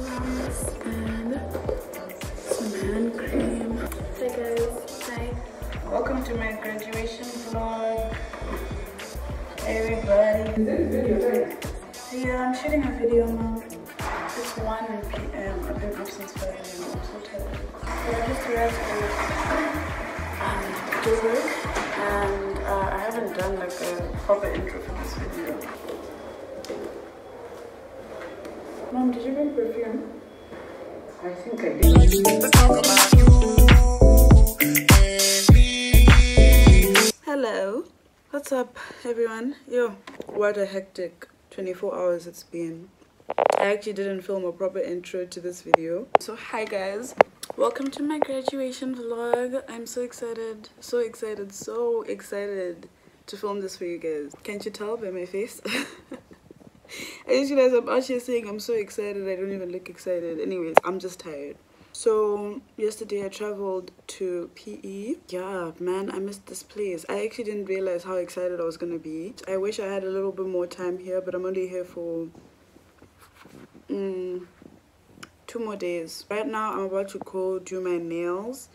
some and some hand cream. Hey guys, hi. Welcome to my graduation vlog. Everybody. Yeah, I'm shooting a video now. It's 1 p.m. I've been up since 5 a.m. I'm so tired. So I just arrived at um, do work and uh, I haven't done like a proper intro for this video. Mom, did you bring perfume? I think I did. Hello. What's up, everyone? Yo, what a hectic 24 hours it's been. I actually didn't film a proper intro to this video. So, hi guys. Welcome to my graduation vlog. I'm so excited, so excited, so excited to film this for you guys. Can't you tell by my face? I just realized I'm actually saying I'm so excited. I don't even look excited. Anyways, I'm just tired. So yesterday I traveled to PE. Yeah, man, I missed this place. I actually didn't realize how excited I was gonna be. I wish I had a little bit more time here, but I'm only here for mm, two more days. Right now I'm about to go do my nails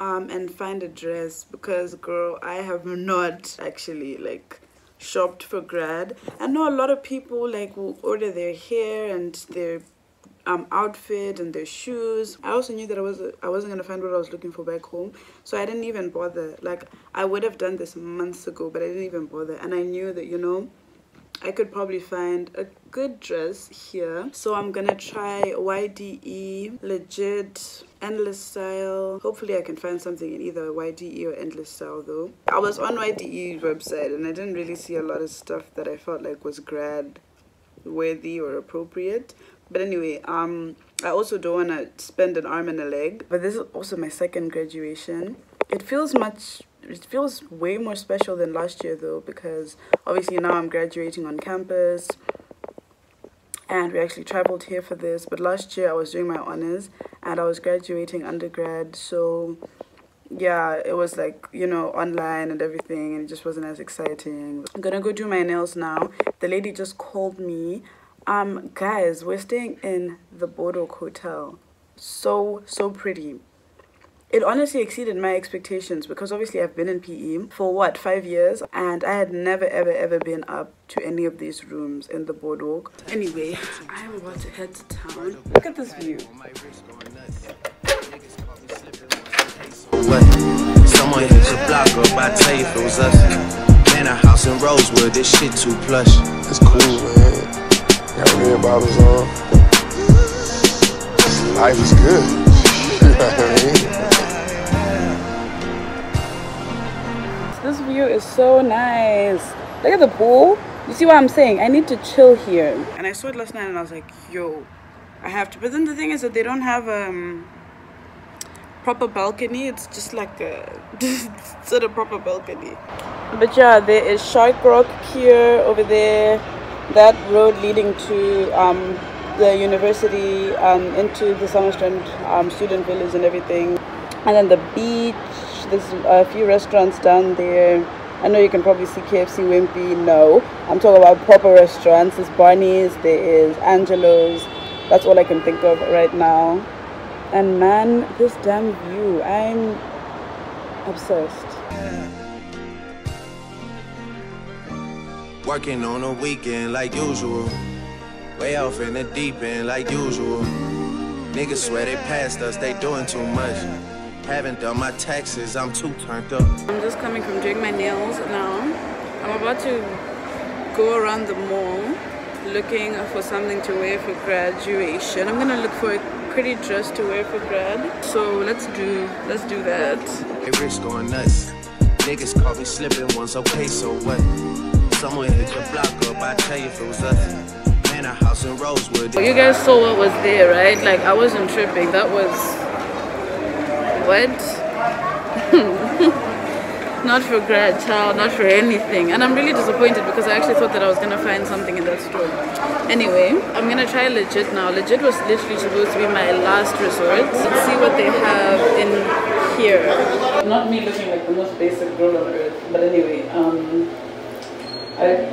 um, and find a dress because girl, I have not actually like shopped for grad. I know a lot of people like will order their hair and their um outfit and their shoes. I also knew that i was i wasn't gonna find what i was looking for back home so i didn't even bother. Like i would have done this months ago but i didn't even bother. And i knew that you know i could probably find a good dress here. So i'm gonna try yde legit endless style. Hopefully i can find something in either yde or endless style though. I was on yde website and i didn't really see a lot of stuff that i felt like was grad worthy or appropriate. But anyway um i also don't want to spend an arm and a leg but this is also my second graduation. It feels much it feels way more special than last year though because obviously now i'm graduating on campus and we actually traveled here for this but last year i was doing my honors and i was graduating undergrad so yeah it was like you know online and everything and it just wasn't as exciting. I'm gonna go do my nails now. The lady just called me. Um guys we're staying in the Boardwalk Hotel. So so pretty it honestly exceeded my expectations because obviously I've been in PE for what five years and I had never ever ever been up to any of these rooms in the boardwalk anyway I'm about to head to town look at this view Someone hit your block up, I tell you if it was us. Man, a house in Rosewood, this shit too plush. It's cool, man. Got red bottles on. Life is good. This view is so nice. Look at the pool. You see what I'm saying? I need to chill here. And I saw it last night and I was like, yo, I have to. But then the thing is that they don't have um proper balcony. It's just like a sort of proper balcony. But yeah, there is Shark Rock here over there. That road leading to um, the university, um, into the Summerstrand um, student village and everything. And then the beach. There's a few restaurants down there. I know you can probably see KFC Wimpy. No, I'm talking about proper restaurants. There's Barney's, there is Angelo's. That's all I can think of right now. And man, this damn view, I'm obsessed. Working on a weekend like usual. Way off in the deep end like usual. Niggas swear they passed us, they doing too much. Haven't done my taxes, I'm too turned up. I'm just coming from doing my nails now. I'm about to go around the mall looking for something to wear for graduation. I'm gonna look for a pretty dress to wear for grad. So let's do let's do that. Hey, Rich going nuts. Niggas caught me slipping once, okay, so what? Someone hit your block up, I tell you if it was us. Man, a house in Rosewood. You guys saw what was there, right? Like I wasn't tripping. That was what? not for grad child, not for anything. And I'm really disappointed because I actually thought that I was gonna find something in that store. Anyway, I'm gonna try legit now. Legit was literally supposed to be my last resort. Let's see what they have in here. Not me looking like the most basic girl on earth, but anyway, um, I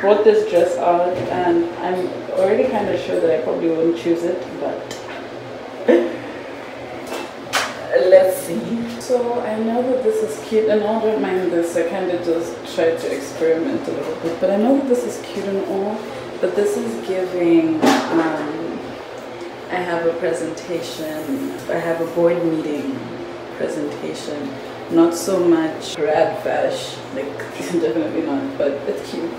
brought this dress out and I'm already kind of sure that I probably won't choose it, but let's see. So I know that this is cute and I don't mind this. I kind of just try to experiment a little bit, but I know that this is cute and all, but this is giving, um, I have a presentation, I have a board meeting presentation. Not so much grad fash, like definitely not, but it's cute.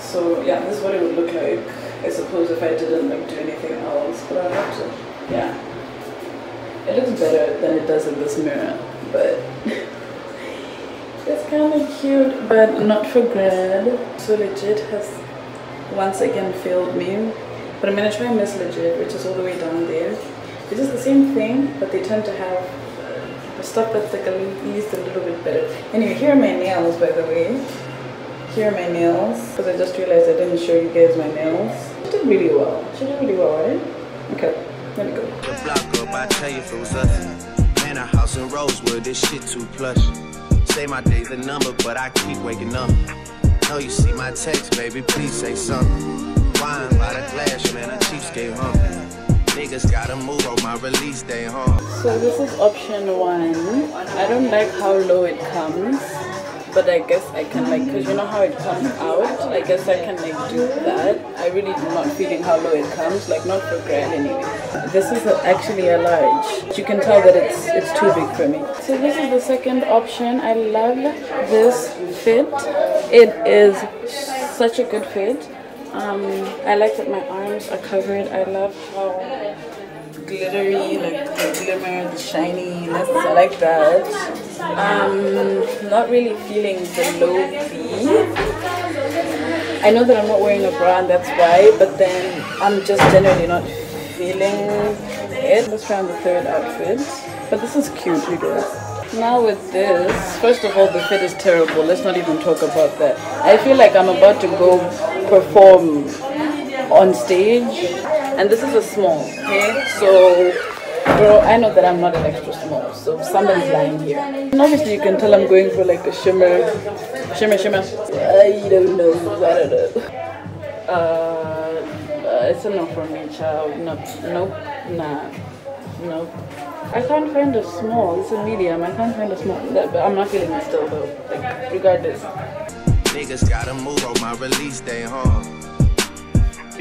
So yeah, this is what it would look like. I suppose if I didn't like do anything else, but I have to, yeah. It looks better than it does in this mirror, but it's kind of cute, but not for grad. So legit has once again failed me, but I'm gonna try Miss Legit, which is all the way down there. It is the same thing, but they tend to have uh, stuff that's like at least a little bit better. Anyway, here are my nails, by the way. Here are my nails, because I just realized I didn't show you guys my nails. She did really well. She did really well, right? Okay. Let me go. The block up, I tell you if it was us. Man, a house in Rosewood, this shit too plush. Say my day's a number, but I keep waking up. Know you see my text, baby, please say something. Wine by the glass, man, a cheapskate, huh? Niggas gotta move on my release day, huh? So this is option one. I don't like how low it comes, but I guess I can like, cause you know how it comes out. I guess I can like do that. I really am not feeling how low it comes, like not for grand anyway. This is a, actually a large. You can tell that it's it's too big for me. So this is the second option. I love this fit. It is such a good fit. Um, I like that my arms are covered. I love how glittery, like the glimmer, the shininess. I like that. Um, not really feeling the low V. I know that I'm not wearing a bra and that's why, but then I'm just generally not feeling it. Let's try on the third outfit. But this is cute, you guys. Now with this, first of all, the fit is terrible. Let's not even talk about that. I feel like I'm about to go perform on stage and this is a small okay so bro i know that i'm not an extra small so somebody's lying here and obviously you can tell i'm going for like a shimmer shimmer shimmer i don't know i don't know uh, uh it's a no for me child no nope nah nope I can't find a small. It's a medium. I can't find a small. But I'm not feeling it still though. Like regardless. Niggas gotta move on my release day, huh?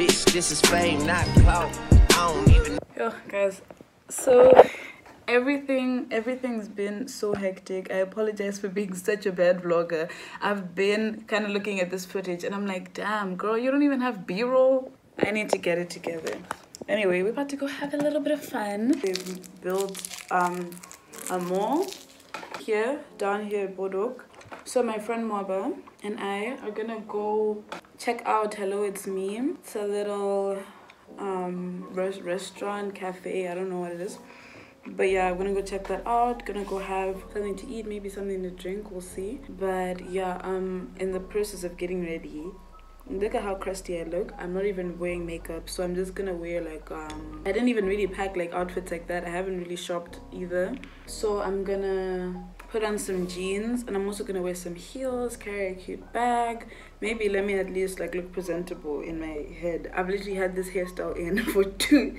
Bitch, this is fame, not clout. I don't even Yo, guys. So everything everything's been so hectic i apologize for being such a bad vlogger i've been kind of looking at this footage and i'm like damn girl you don't even have b-roll i need to get it together anyway we're about to go have a little bit of fun we've built um a mall here down here Boardwalk. so my friend Moba and i are gonna go check out hello it's me. It's a little um res- restaurant cafe i don't know what it is. But yeah i'm gonna go check that out gonna go have something to eat maybe something to drink we'll see. But yeah i'm in the process of getting ready. Look at how crusty i look. I'm not even wearing makeup so i'm just gonna wear like um i didn't even really pack like outfits like that. I haven't really shopped either. So i'm gonna put on some jeans and i'm also gonna wear some heels carry a cute bag. Maybe let me at least like look presentable in my head. I've literally had this hairstyle in for two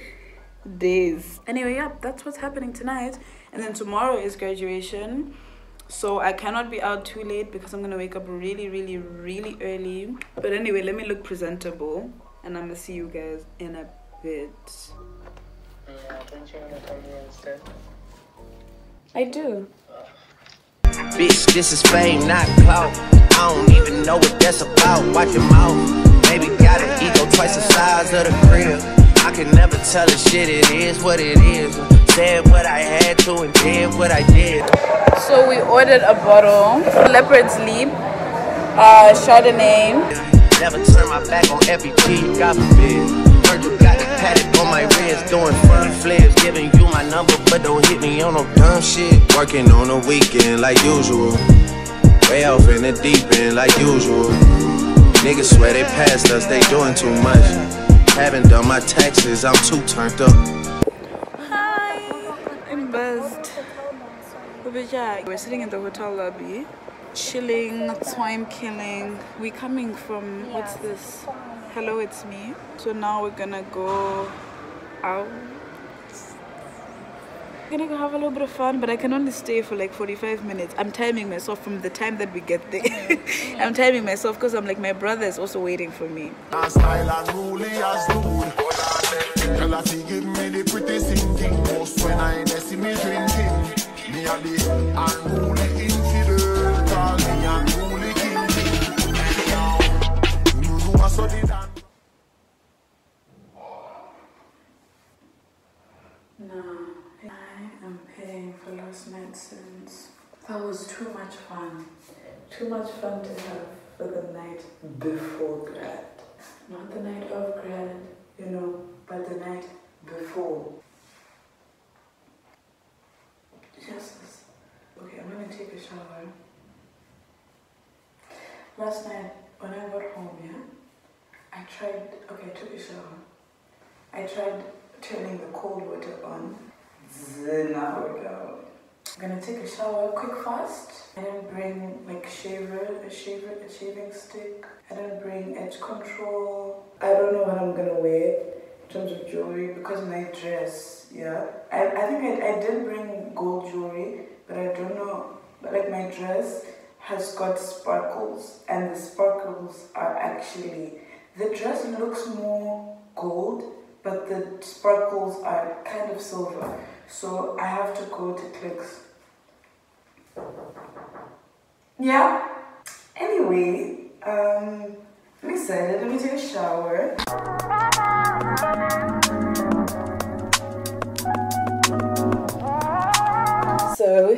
days. Anyway yeah that's what's happening tonight. And then tomorrow is graduation. So i cannot be out too late because i'm gonna wake up really really really early. But anyway let me look presentable and i'm gonna see you guys in a bit. Yeah, don't you wanna come here instead? i do Bitch, this is fame, not clout. I don't even know what that's about. Watch your mouth. Maybe got an ego twice the size of the crib. I can never tell a shit, it is what it is. Said what I had to and did what I did. so we ordered a bottle leopard's leap uh chardonnay Never turn my back on every G, God forbid. Heard you got Patek on my wrist, doing funny flips. Giving you my number, but don't hit me on no dumb shit. Working on the weekend like usual. Way off in the deep end like usual. Niggas swear they passed us, they doing too much. Haven't done my taxes, I'm too turned up. Hi, I'm buzzed. We're sitting in the hotel lobby chilling, time killing. We coming from what's this? Hello, it's me. So now we're gonna go out. We're gonna go have a little bit of fun, but I can only stay for like 45 minutes. I'm timing myself from the time that we get there. I'm timing myself because I'm like, my brother is also waiting for me. Much fun. Too much fun to have for the night before grad. Not the night of grad, you know, but the night before. Jesus. Okay, I'm gonna take a shower. Last night, when I got home, yeah, I tried, okay, I took a shower. I tried turning the cold water on. Did not work out. I'm gonna take a shower quick fast. I didn't bring like shaver, a shaver, a shaving stick. I didn't bring edge control. I don't know what I'm gonna wear in terms of jewelry because my dress, yeah. I, I think I, I did bring gold jewelry, but I don't know. But like my dress has got sparkles, and the sparkles are actually the dress looks more gold, but the sparkles are kind of silver. So I have to go to Clicks. Yeah. Anyway, um, I'm excited. Let me take a shower. So,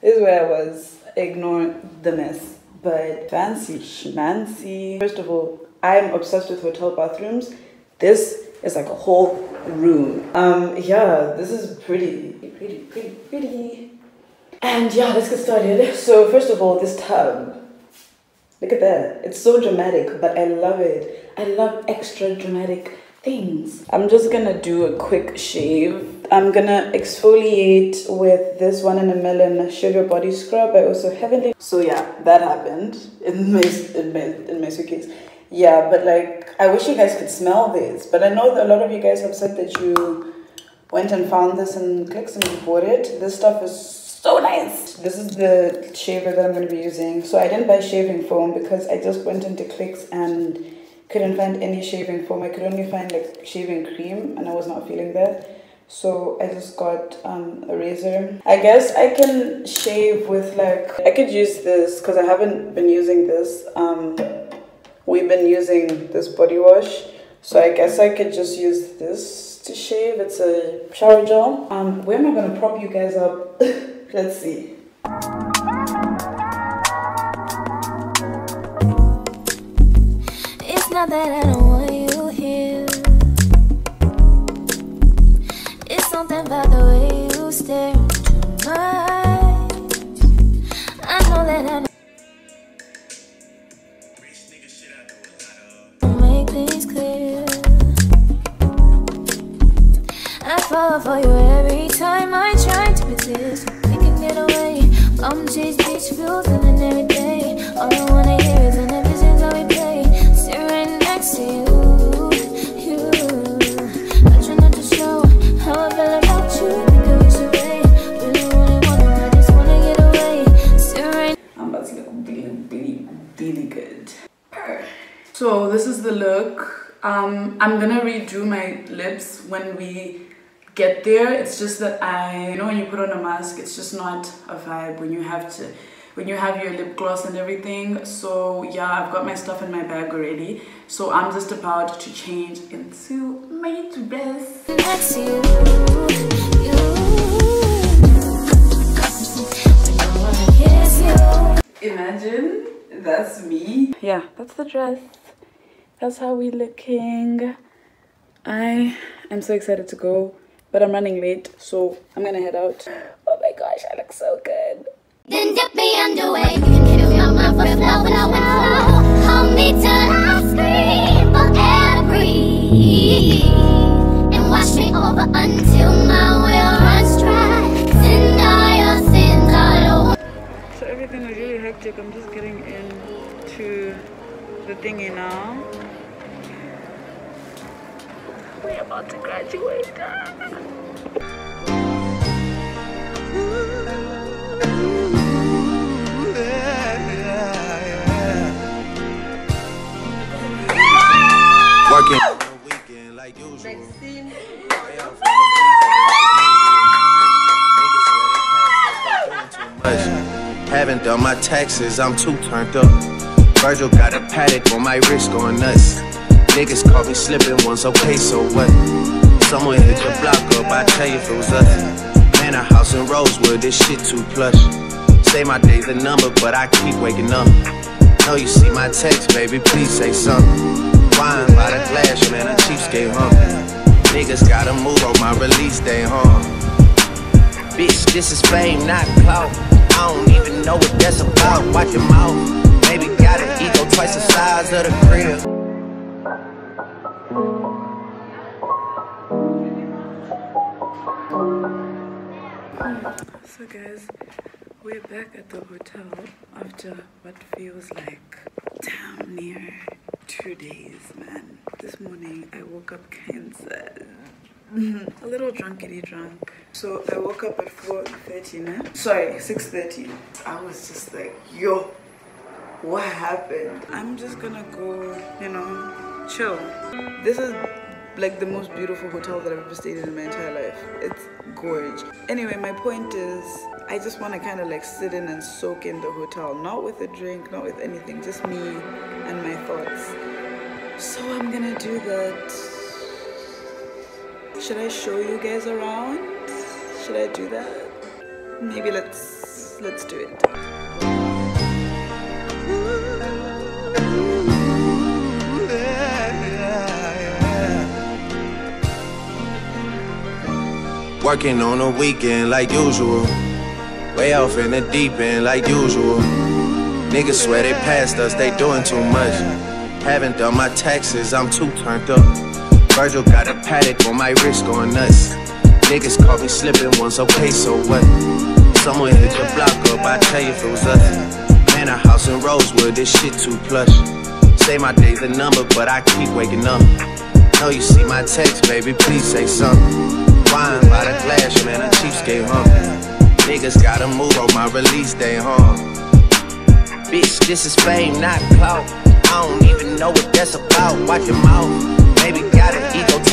this is where I was. Ignore the mess. But fancy schmancy. First of all, I'm obsessed with hotel bathrooms. This is like a whole room. Um, yeah, this is pretty, pretty, pretty, pretty. And yeah, let's get started. So first of all, this tub. Look at that. It's so dramatic, but I love it. I love extra dramatic things. I'm just gonna do a quick shave. I'm gonna exfoliate with this one in a million sugar body scrub. I also haven't. So yeah, that happened in my in my in my suitcase. Yeah, but like I wish you guys could smell this. But I know that a lot of you guys have said that you went and found this in Clicks and bought it. This stuff is so nice. This is the shaver that I'm going to be using. So I didn't buy shaving foam because I just went into Clicks and couldn't find any shaving foam. I could only find like shaving cream and I was not feeling that. So I just got um, a razor. I guess I can shave with like, I could use this because I haven't been using this. Um, we've been using this body wash. So I guess I could just use this to shave. It's a shower gel. Um, where am I gonna prop you guys up? Let's see. It's not that I don't So this is the look. Um, I'm gonna redo my lips when we get there. It's just that I, you know, when you put on a mask, it's just not a vibe when you have to, when you have your lip gloss and everything. So yeah, I've got my stuff in my bag already. So I'm just about to change into my dress. next you. You. I don't wanna kiss you. Imagine that's me. Yeah, that's the dress. That's how we looking. I am so excited to go, but I'm running late, so I'm gonna head out. Oh my gosh, I look so good. Then dip me underway. Fill your mouth with flow, flow, flow. Hold me till I scream for every. And wash me over until my will runs dry. Sin all your sins all over. So everything was really hectic hectic. I'm just getting into the thingy now. We're about to graduate. Working weekend like usual. Way off in the deep end like usual. Niggas swear they passed us, they doing too much. Haven't done my taxes, I'm too turned up. Virgil got a Patek on my wrist going nuts. Niggas caught me slipping once, okay, so what? Someone hit your block up, I tell you if it was us. Man, a house in Rosewood, this shit too plush. Say my day's a number, but I keep waking up. Know you see my text, baby, please say something. Wine by the glass, man, a cheapskate, huh? Niggas gotta move on my release day, huh? Bitch, this is fame, not clout. I don't even know what that's about. Watch your mouth. Maybe got an ego twice the size of the crib. So guys, we're back at the hotel after what feels like damn near two days, man. This morning I woke up cancer. a little drunkity drunk. So I woke up at 4.30 now. Sorry, 6.30. I was just like, yo, what happened? I'm just gonna go, you know, chill. This is like the most beautiful hotel that I've ever stayed in in my entire life. It's gorge. Anyway, my point is, I just want to kind of like sit in and soak in the hotel, not with a drink, not with anything, just me and my thoughts. So I'm gonna do that. Should I show you guys around? Should I do that? Maybe let's let's do it. Working on the weekend like usual. Way off in the deep end like usual. Niggas swear they passed us, they doing too much. Haven't done my taxes, I'm too turned up. Virgil got a Patek on my wrist going nuts. Niggas caught me slipping once, okay, so what? Someone hit your block up, I tell you if it was us. Man, a house in Rosewood, this shit too plush. Say my day's a number, but I keep waking up. Know you see my text, baby, please say something. Wine by the glass, man, a cheapskate, huh? Niggas gotta move on my release day, huh? Bitch, this is fame, not clout. I don't even know what that's about. Watch your mouth. Maybe got an ego twice.